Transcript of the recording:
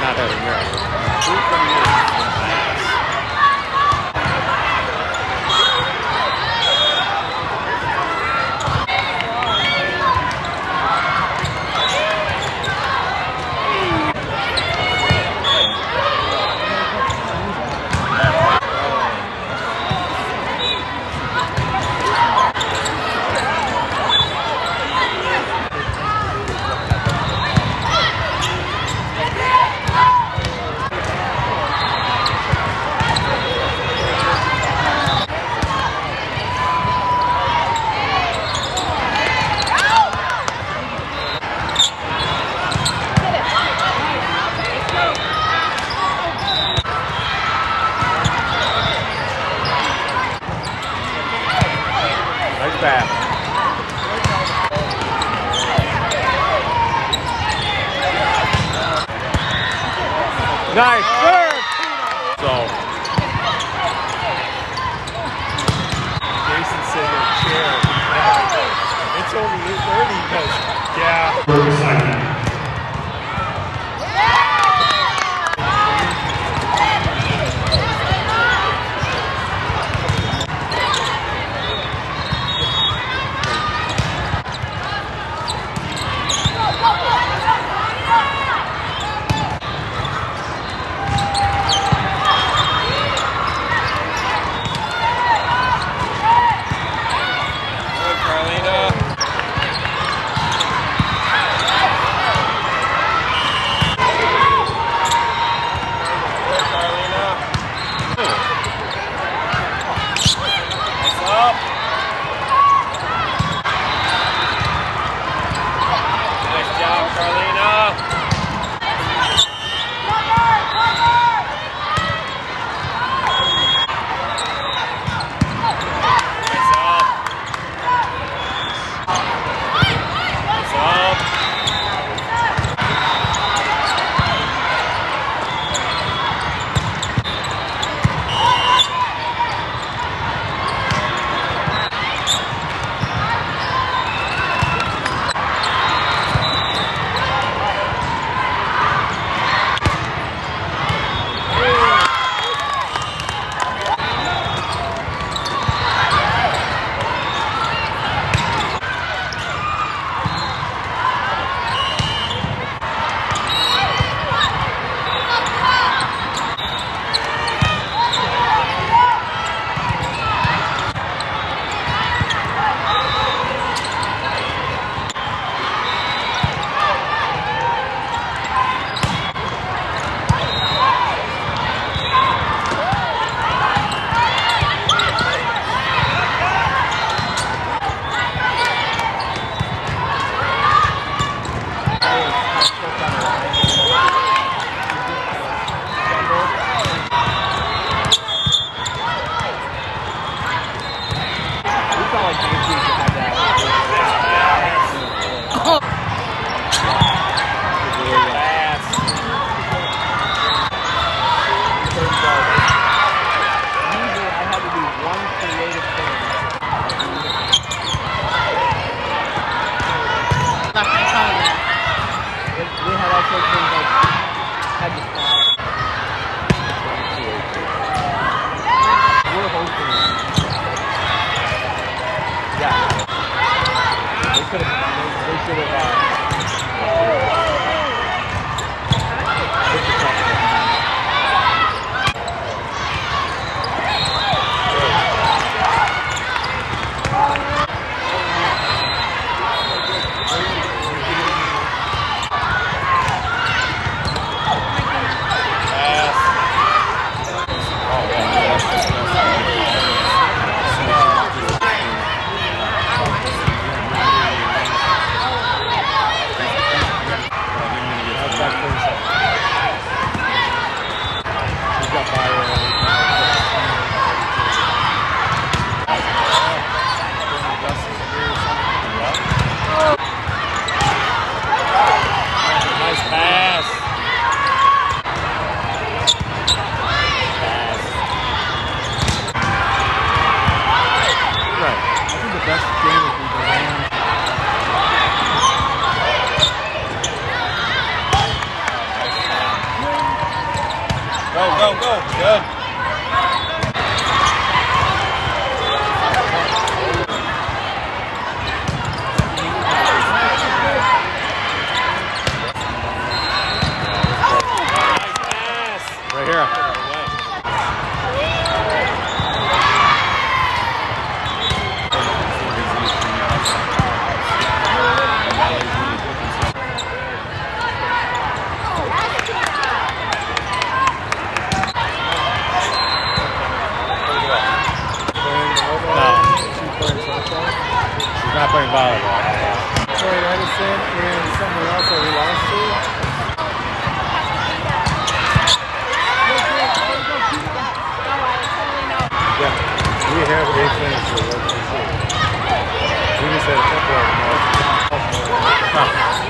not out of Europe. Nice serve. So. Jason said in chair. It's only 8.30 because, yeah. They should have. They should have. Uh, playing volleyball. Troy Edison and someone else that we lost to. Yeah, we have eight things to work We just had a couple of them.